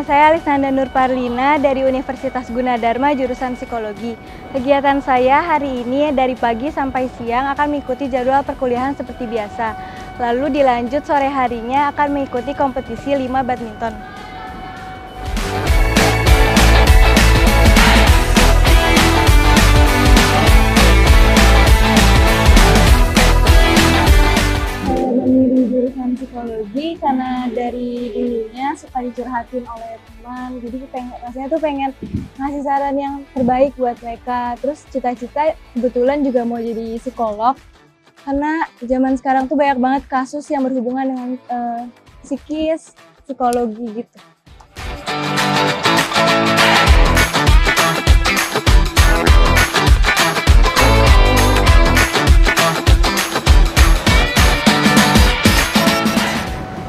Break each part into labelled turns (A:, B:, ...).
A: saya Alisnanda Nurparlina dari Universitas Gunadarma jurusan Psikologi. Kegiatan saya hari ini dari pagi sampai siang akan mengikuti jadwal perkuliahan seperti biasa. Lalu dilanjut sore harinya akan mengikuti kompetisi 5 badminton. Psikologi karena dari dulunya suka dicurhatin oleh teman. Jadi pengen rasanya tuh pengen ngasih saran yang terbaik buat mereka. Terus cita-cita kebetulan juga mau jadi psikolog. Karena zaman sekarang tuh banyak banget kasus yang berhubungan dengan uh, psikis psikologi gitu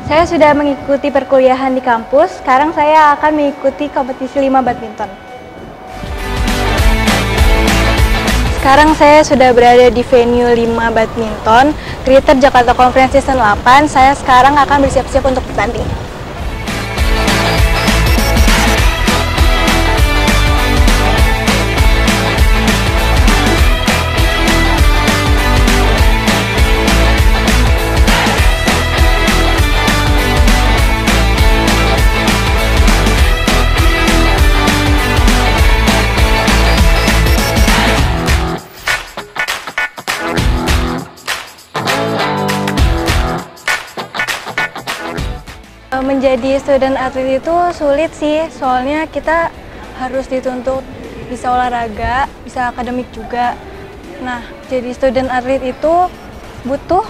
A: Saya sudah mengikuti perkuliahan di kampus, sekarang saya akan mengikuti kompetisi 5 badminton. Sekarang saya sudah berada di venue 5 badminton, Kriter Jakarta Conference Season 8. Saya sekarang akan bersiap-siap untuk bertanding. Menjadi student atlet itu sulit sih, soalnya kita harus dituntut bisa olahraga, bisa akademik juga. Nah, jadi student atlet itu butuh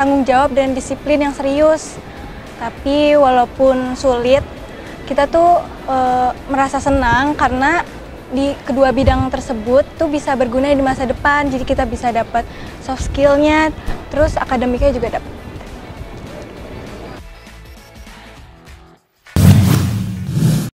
A: tanggung jawab dan disiplin yang serius. Tapi walaupun sulit, kita tuh e, merasa senang karena di kedua bidang tersebut tuh bisa berguna di masa depan. Jadi kita bisa dapat soft skillnya, terus akademiknya juga dapat.